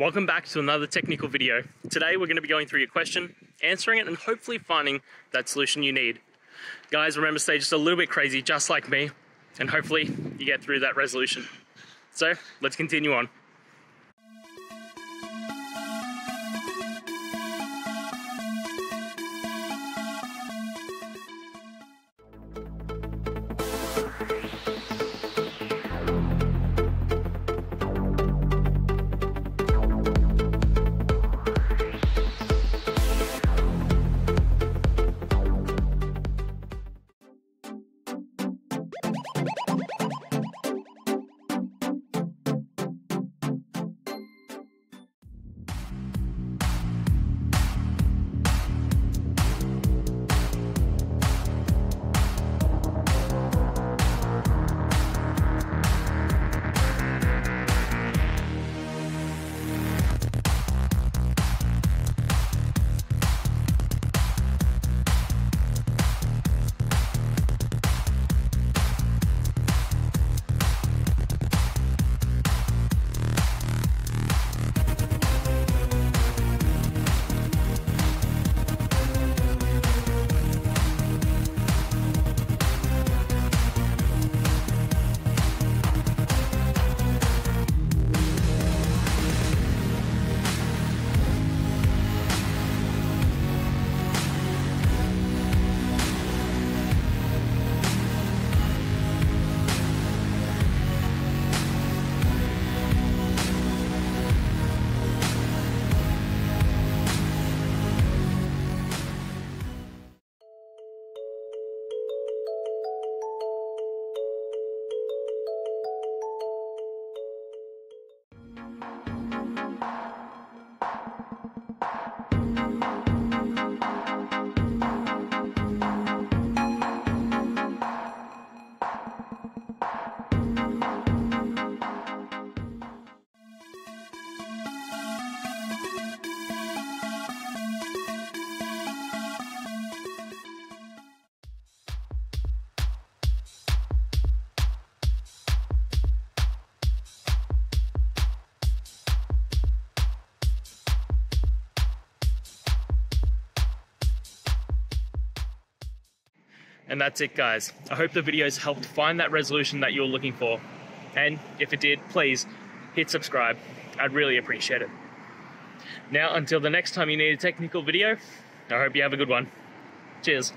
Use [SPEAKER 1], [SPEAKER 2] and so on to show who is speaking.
[SPEAKER 1] Welcome back to another technical video. Today we're going to be going through your question, answering it, and hopefully finding that solution you need. Guys, remember stay just a little bit crazy, just like me, and hopefully you get through that resolution. So let's continue on. And that's it, guys. I hope the videos helped find that resolution that you're looking for. And if it did, please hit subscribe. I'd really appreciate it. Now, until the next time you need a technical video, I hope you have a good one. Cheers.